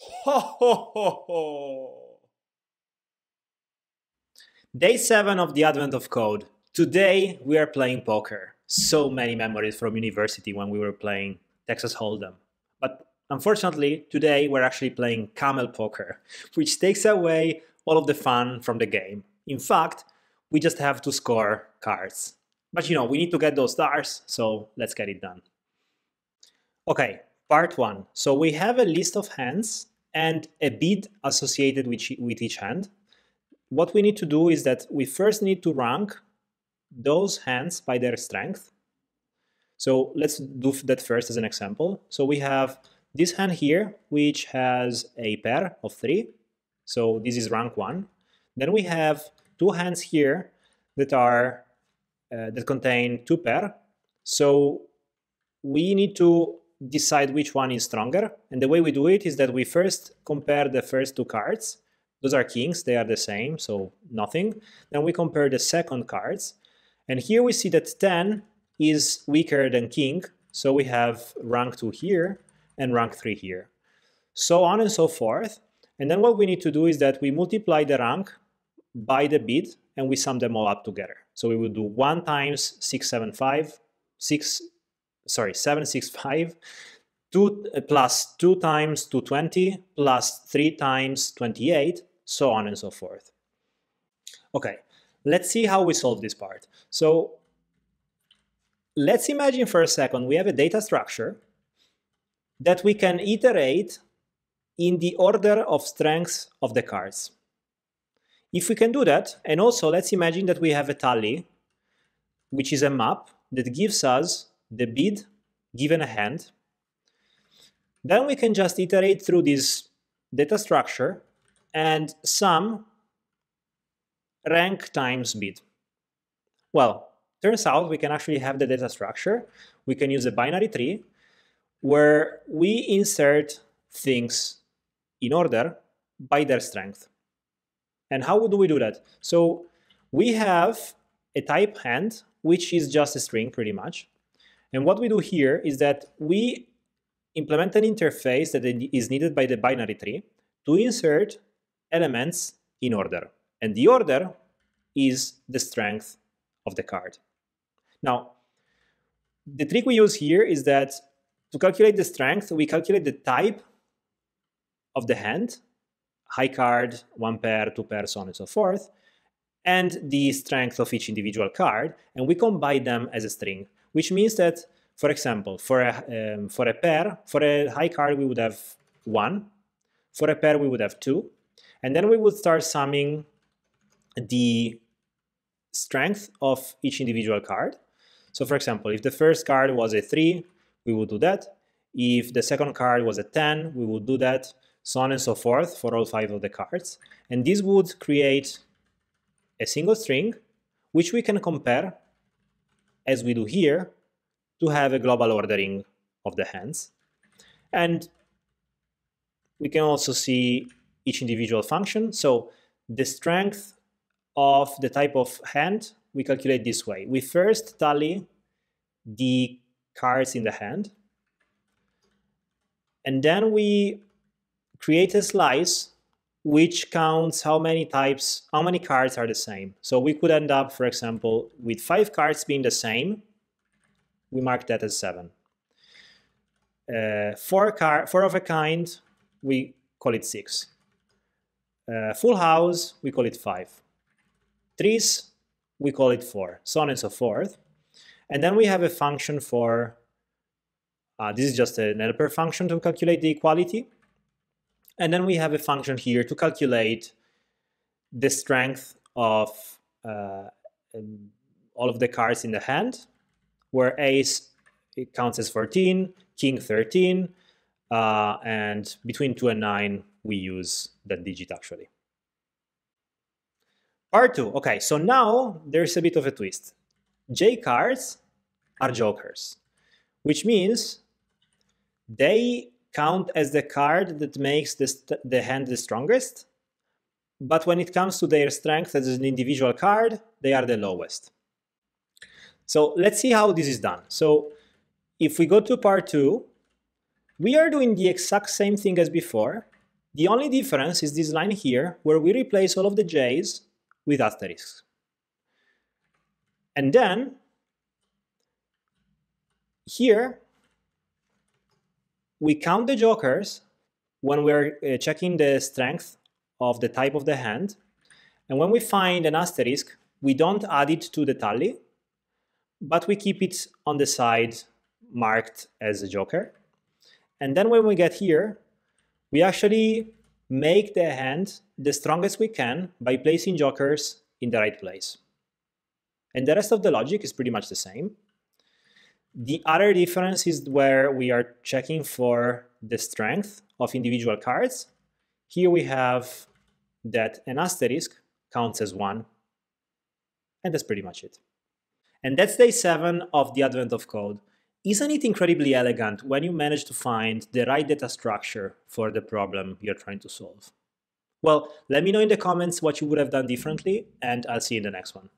Ho, ho, ho. Day 7 of the Advent of Code. Today we are playing poker. So many memories from university when we were playing Texas Hold'em. But unfortunately, today we're actually playing Camel Poker, which takes away all of the fun from the game. In fact, we just have to score cards. But you know, we need to get those stars, so let's get it done. Okay, part one. So we have a list of hands and a bid associated with, with each hand. What we need to do is that we first need to rank those hands by their strength. So let's do that first as an example. So we have this hand here, which has a pair of three. So this is rank one. Then we have two hands here that are uh, that contain two pair. So we need to decide which one is stronger. And the way we do it is that we first compare the first two cards. Those are kings, they are the same, so nothing. Then we compare the second cards. And here we see that 10 is weaker than king, so we have rank 2 here and rank 3 here. So on and so forth. And then what we need to do is that we multiply the rank by the bid and we sum them all up together. So we will do 1 times 675, 6 sorry, 765, 2 uh, plus 2 times 220 plus 3 times 28, so on and so forth. Okay, let's see how we solve this part. So let's imagine for a second we have a data structure that we can iterate in the order of strengths of the cards. If we can do that, and also let's imagine that we have a tally, which is a map that gives us the bid given a hand. Then we can just iterate through this data structure and sum rank times bid. Well, turns out we can actually have the data structure. We can use a binary tree where we insert things in order by their strength. And how do we do that? So we have a type hand, which is just a string pretty much. And what we do here is that we implement an interface that is needed by the binary tree to insert elements in order. And the order is the strength of the card. Now, the trick we use here is that to calculate the strength, we calculate the type of the hand, high card, one pair, two pairs, so on and so forth, and the strength of each individual card, and we combine them as a string which means that, for example, for a, um, for a pair, for a high card, we would have one. For a pair, we would have two. And then we would start summing the strength of each individual card. So for example, if the first card was a 3, we would do that. If the second card was a 10, we would do that, so on and so forth for all five of the cards. And this would create a single string, which we can compare as we do here, to have a global ordering of the hands. And we can also see each individual function. So the strength of the type of hand we calculate this way. We first tally the cards in the hand, and then we create a slice which counts how many types, how many cards are the same. So we could end up, for example, with five cards being the same. We mark that as seven. Uh, four, car four of a kind, we call it six. Uh, full house, we call it five. Trees, we call it four, so on and so forth. And then we have a function for, uh, this is just an helper function to calculate the equality. And then we have a function here to calculate the strength of uh, um, all of the cards in the hand, where ace counts as 14, king 13, uh, and between 2 and 9 we use that digit actually. Part 2. Okay, so now there's a bit of a twist. J cards are jokers, which means they count as the card that makes the, the hand the strongest, but when it comes to their strength as an individual card, they are the lowest. So let's see how this is done. So if we go to part two, we are doing the exact same thing as before, The only difference is this line here, where we replace all of the j's with asterisks. And then, here, we count the jokers when we're uh, checking the strength of the type of the hand. And when we find an asterisk, we don't add it to the tally, but we keep it on the side marked as a joker. And then when we get here, we actually make the hand the strongest we can by placing jokers in the right place. And the rest of the logic is pretty much the same. The other difference is where we are checking for the strength of individual cards. Here we have that an asterisk counts as one. And that's pretty much it. And that's day seven of the advent of code. Isn't it incredibly elegant when you manage to find the right data structure for the problem you're trying to solve? Well, let me know in the comments what you would have done differently, and I'll see you in the next one.